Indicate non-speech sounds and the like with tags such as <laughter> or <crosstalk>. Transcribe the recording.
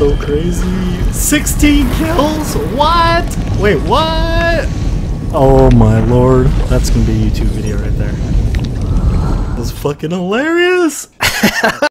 So crazy. 16 kills? What? Wait, what? Oh my lord. That's gonna be a YouTube video right there. That's fucking hilarious. <laughs>